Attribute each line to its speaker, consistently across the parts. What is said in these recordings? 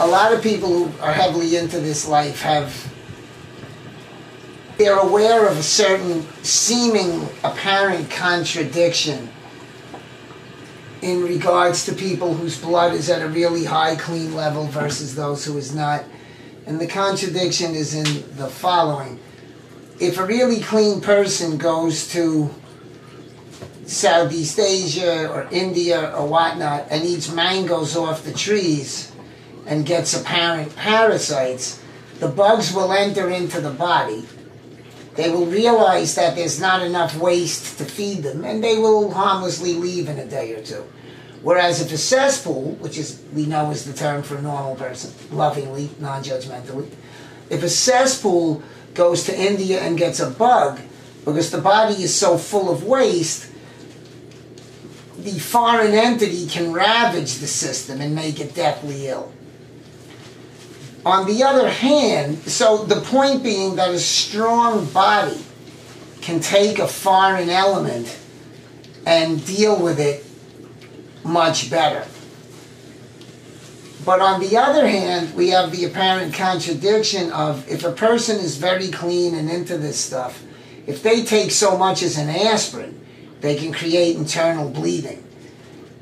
Speaker 1: a lot of people who are heavily into this life have they're aware of a certain seeming apparent contradiction in regards to people whose blood is at a really high clean level versus those who is not. And the contradiction is in the following. If a really clean person goes to Southeast Asia or India or whatnot and eats mangoes off the trees and gets apparent parasites, the bugs will enter into the body. They will realize that there's not enough waste to feed them and they will harmlessly leave in a day or two. Whereas if a cesspool, which is we know is the term for a normal person, lovingly, non-judgmentally, if a cesspool goes to India and gets a bug, because the body is so full of waste, the foreign entity can ravage the system and make it deathly ill. On the other hand, so the point being that a strong body can take a foreign element and deal with it much better. But on the other hand, we have the apparent contradiction of if a person is very clean and into this stuff, if they take so much as an aspirin, they can create internal bleeding.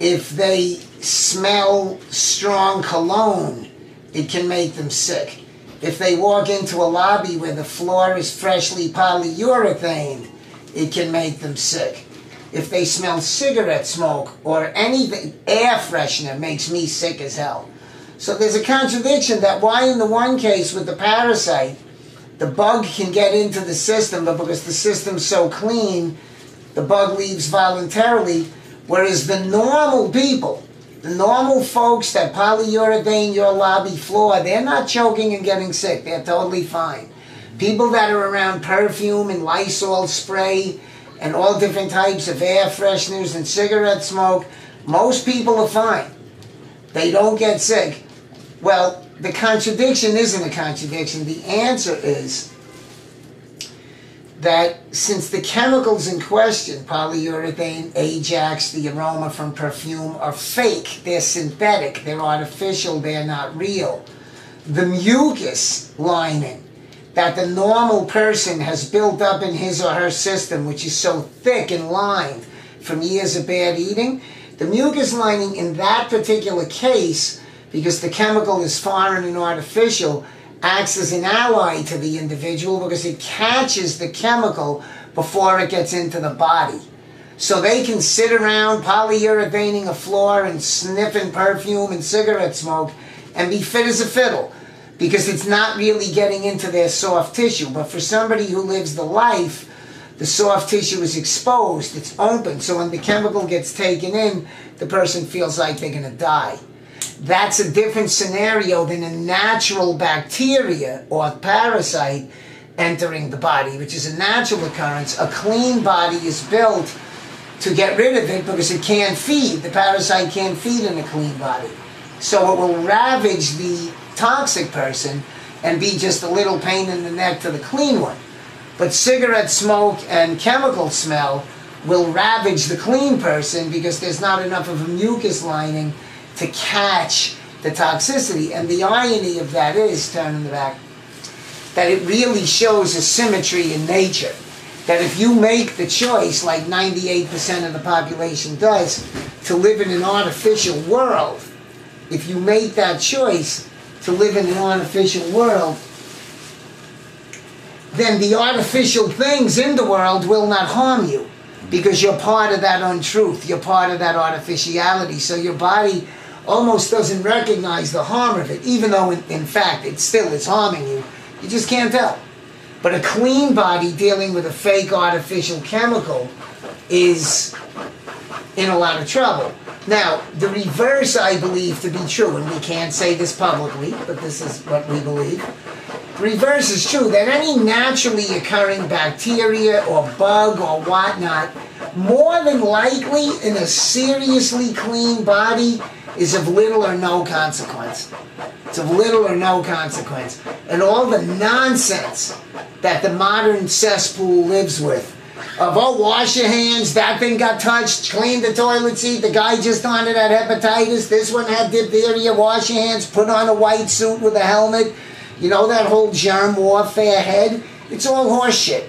Speaker 1: If they smell strong cologne, it can make them sick. If they walk into a lobby where the floor is freshly polyurethane, it can make them sick. If they smell cigarette smoke or anything, air freshener makes me sick as hell. So there's a contradiction that why in the one case with the parasite, the bug can get into the system, but because the system's so clean, the bug leaves voluntarily, whereas the normal people, the normal folks that polyurethane your lobby floor, they're not choking and getting sick. They're totally fine. People that are around perfume and Lysol spray and all different types of air fresheners and cigarette smoke, most people are fine. They don't get sick. Well, the contradiction isn't a contradiction. The answer is that since the chemicals in question, polyurethane, Ajax, the aroma from perfume, are fake, they're synthetic, they're artificial, they're not real, the mucus lining that the normal person has built up in his or her system, which is so thick and lined from years of bad eating, the mucus lining in that particular case, because the chemical is foreign and artificial, acts as an ally to the individual because it catches the chemical before it gets into the body. So they can sit around polyurethaning a floor and sniffing perfume and cigarette smoke and be fit as a fiddle because it's not really getting into their soft tissue. But for somebody who lives the life, the soft tissue is exposed, it's open. So when the chemical gets taken in, the person feels like they're going to die. That's a different scenario than a natural bacteria or parasite entering the body, which is a natural occurrence. A clean body is built to get rid of it because it can't feed. The parasite can't feed in a clean body. So it will ravage the toxic person and be just a little pain in the neck to the clean one. But cigarette smoke and chemical smell will ravage the clean person because there's not enough of a mucus lining to catch the toxicity. And the irony of that is, turning the back, that it really shows a symmetry in nature. That if you make the choice, like 98% of the population does, to live in an artificial world, if you make that choice to live in an artificial world, then the artificial things in the world will not harm you because you're part of that untruth. You're part of that artificiality. So your body almost doesn't recognize the harm of it, even though in, in fact it still is harming you. You just can't tell. But a clean body dealing with a fake artificial chemical is in a lot of trouble. Now, the reverse I believe to be true, and we can't say this publicly, but this is what we believe. Reverse is true that any naturally occurring bacteria or bug or whatnot, more than likely in a seriously clean body, is of little or no consequence. It's of little or no consequence. And all the nonsense that the modern cesspool lives with, of oh wash your hands, that thing got touched, clean the toilet seat, the guy just on it had hepatitis, this one had diphtheria, wash your hands, put on a white suit with a helmet. You know that whole germ warfare head? It's all horseshit.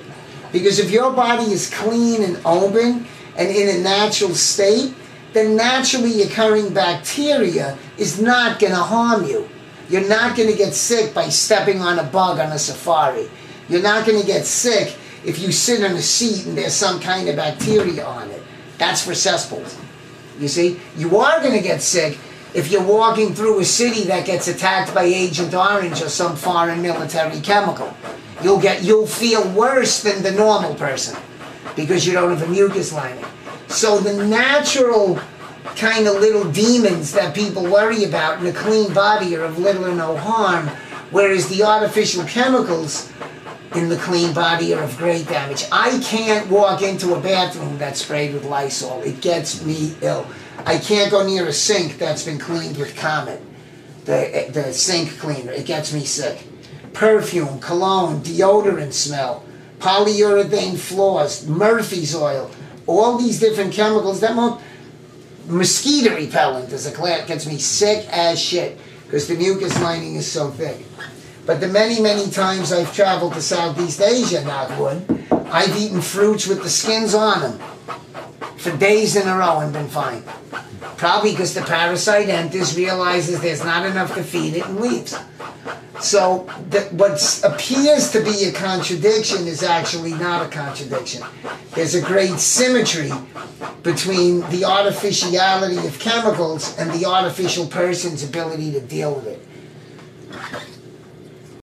Speaker 1: Because if your body is clean and open and in a natural state, then naturally occurring bacteria is not going to harm you. You're not going to get sick by stepping on a bug on a safari. You're not going to get sick if you sit in a seat and there's some kind of bacteria on it. That's for cesspools. You see? You are going to get sick if you're walking through a city that gets attacked by Agent Orange or some foreign military chemical. You'll get you'll feel worse than the normal person because you don't have a mucus lining. So the natural kind of little demons that people worry about in a clean body are of little or no harm, whereas the artificial chemicals in the clean body are of great damage. I can't walk into a bathroom that's sprayed with Lysol. It gets me ill. I can't go near a sink that's been cleaned with Comet, the, the sink cleaner. It gets me sick. Perfume, cologne, deodorant smell, polyurethane floors, Murphy's oil, all these different chemicals that mo- mosquito repellent is a class gets me sick as shit because the mucus lining is so thick. But the many, many times I've traveled to Southeast Asia, not wood, I've eaten fruits with the skins on them for days in a row and been fine. Probably because the parasite enters, realizes there's not enough to feed it, and leaves. So what appears to be a contradiction is actually not a contradiction. There's a great symmetry between the artificiality of chemicals and the artificial person's ability to deal with it.